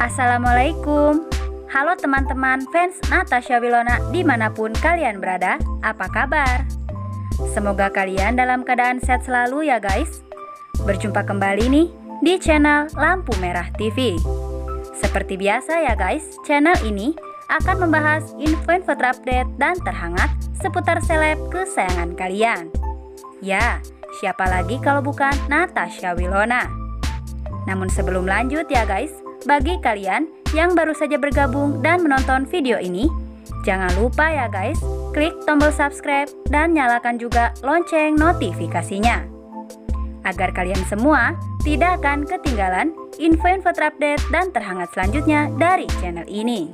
Assalamualaikum. Halo teman-teman fans Natasha Wilona di mana pun kalian berada, apa kabar? Semoga kalian dalam keadaan sehat selalu ya guys. Berjumpa kembali nih di channel Lampu Merah TV Seperti biasa ya guys, channel ini akan membahas info-info terupdate dan terhangat seputar seleb kesayangan kalian. Ya, siapa lagi kalau bukan Natasha Wilona? Namun sebelum lanjut ya guys, bagi kalian yang baru saja bergabung dan menonton video ini, jangan lupa ya guys, klik tombol subscribe dan nyalakan juga lonceng notifikasinya. Agar kalian semua tidak akan ketinggalan info-info terupdate dan terhangat selanjutnya dari channel ini.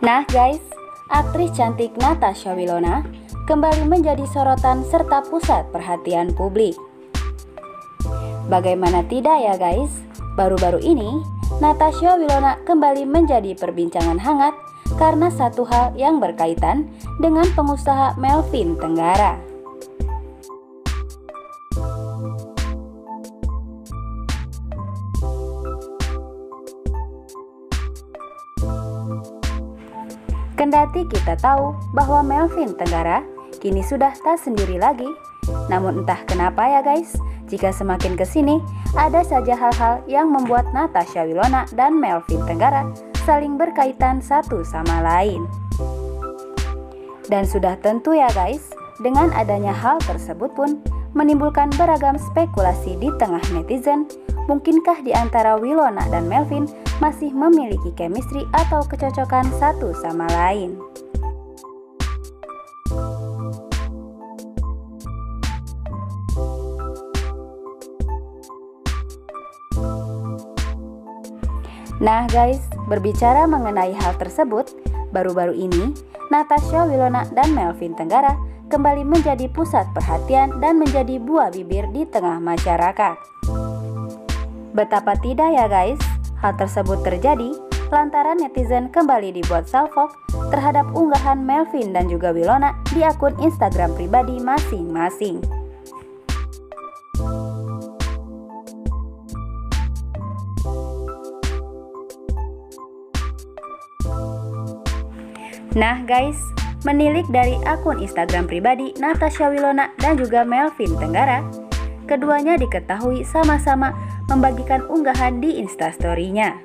Nah guys, aktris cantik Natasha Wilona kembali menjadi sorotan serta pusat perhatian publik. Bagaimana tidak ya guys? Baru-baru ini, Natasha Wilona kembali menjadi perbincangan hangat karena satu hal yang berkaitan dengan pengusaha Melvin Tenggara. Kendati kita tahu bahwa Melvin Tenggara kini sudah tak sendiri lagi, namun entah kenapa ya guys, jika semakin ke sini ada saja hal-hal yang membuat Natasha Wilona dan Melvin Tenggara saling berkaitan satu sama lain. Dan sudah tentu ya guys, dengan adanya hal tersebut pun menimbulkan beragam spekulasi di tengah netizen Mungkinkah di antara Wilona dan Melvin masih memiliki chemistry atau kecocokan satu sama lain? Nah guys, berbicara mengenai hal tersebut, baru-baru ini Natasha Wilona dan Melvin Tenggara kembali menjadi pusat perhatian dan menjadi buah bibir di tengah masyarakat. Betapa tidak ya guys, hal tersebut terjadi lantaran netizen kembali dibuat salfok terhadap unggahan Melvin dan juga Wilona di akun Instagram pribadi masing-masing. Nah guys, menilik dari akun Instagram pribadi Natasha Wilona dan juga Melvin Tenggara, keduanya diketahui sama-sama membagikan unggahan di instastorynya.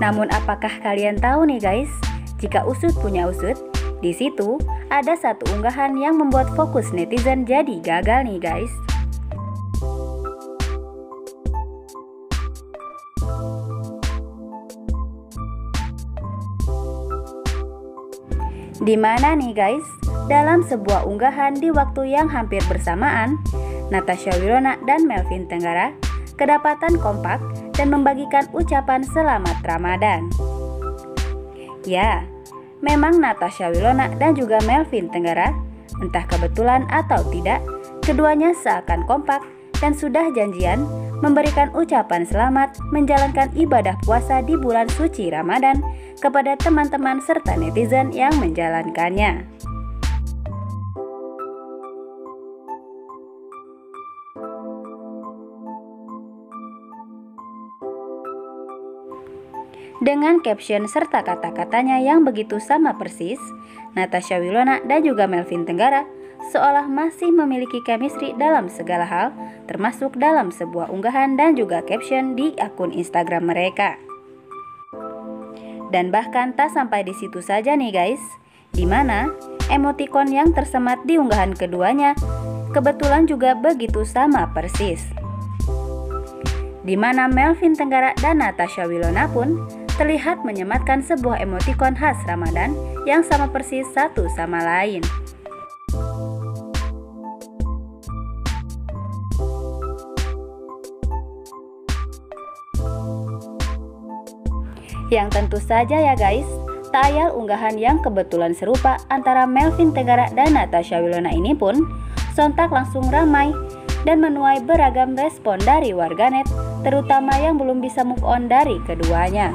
Namun apakah kalian tahu nih guys, jika usut punya usut, di situ ada satu unggahan yang membuat fokus netizen jadi gagal nih guys. Di mana nih guys? Dalam sebuah unggahan di waktu yang hampir bersamaan, Natasha Wilona dan Melvin Tenggara kedapatan kompak dan membagikan ucapan selamat Ramadan. Ya, memang Natasha Wilona dan juga Melvin Tenggara, entah kebetulan atau tidak, keduanya seakan kompak dan sudah janjian memberikan ucapan selamat menjalankan ibadah puasa di bulan suci Ramadan kepada teman-teman serta netizen yang menjalankannya. Dengan caption serta kata-katanya yang begitu sama persis, Natasha Wilona dan juga Melvin Tenggara seolah masih memiliki chemistry dalam segala hal, termasuk dalam sebuah unggahan dan juga caption di akun Instagram mereka. Dan bahkan tak sampai di situ saja nih guys, di mana emoticon yang tersemat di unggahan keduanya kebetulan juga begitu sama persis. Di mana Melvin Tenggara dan Natasha Wilona pun terlihat menyematkan sebuah emotikon khas Ramadan yang sama persis satu sama lain. Yang tentu saja ya guys, tak unggahan yang kebetulan serupa antara Melvin Tegara dan Natasha Wilona ini pun sontak langsung ramai dan menuai beragam respon dari warganet, terutama yang belum bisa move on dari keduanya.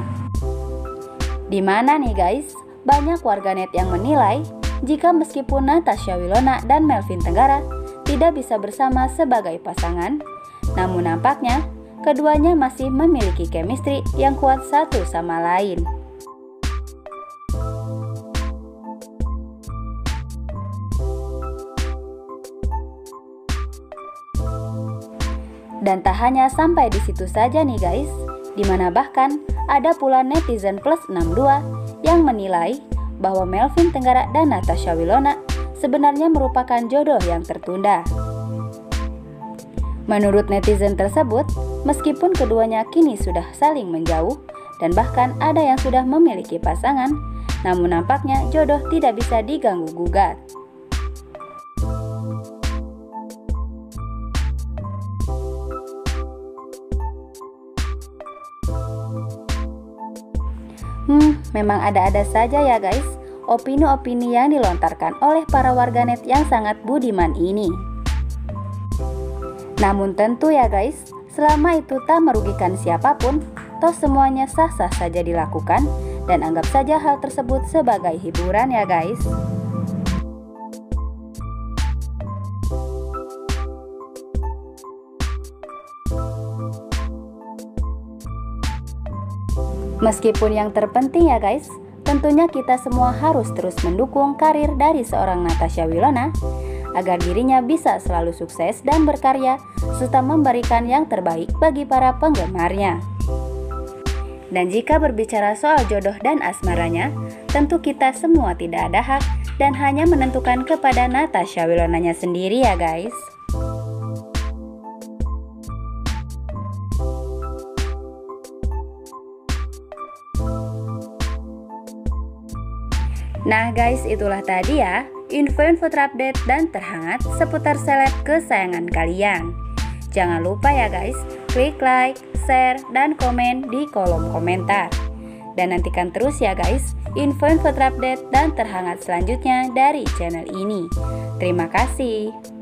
Di mana nih guys, banyak warganet yang menilai jika meskipun Natasha Wilona dan Melvin Tenggara tidak bisa bersama sebagai pasangan, namun nampaknya keduanya masih memiliki chemistry yang kuat satu sama lain. Dan tak hanya sampai di situ saja nih guys, di mana bahkan ada pula netizen plus 62 yang menilai bahwa Melvin Tenggara dan Natasha Wilona sebenarnya merupakan jodoh yang tertunda. Menurut netizen tersebut, meskipun keduanya kini sudah saling menjauh dan bahkan ada yang sudah memiliki pasangan, namun nampaknya jodoh tidak bisa diganggu-gugat. Hmm, memang ada-ada saja ya guys opini-opini yang dilontarkan oleh para warganet yang sangat budiman ini. Namun tentu ya guys, selama itu tak merugikan siapa pun, toh semuanya sah-sah saja dilakukan dan anggap saja hal tersebut sebagai hiburan ya guys. Meskipun yang terpenting ya guys, tentunya kita semua harus terus mendukung karir dari seorang Natasha Wilona agar dirinya bisa selalu sukses dan berkarya serta memberikan yang terbaik bagi para penggemarnya. Dan jika berbicara soal jodoh dan asmaranya, tentu kita semua tidak ada hak dan hanya menentukan kepada Natasha Wilonanya sendiri ya guys. Nah guys, itulah tadi ya info-info terupdate dan terhangat seputar seleb kesayangan kalian. Jangan lupa ya guys, klik like, share, dan komen di kolom komentar. Dan nantikan terus ya guys, info-info terupdate dan terhangat selanjutnya dari channel ini. Terima kasih.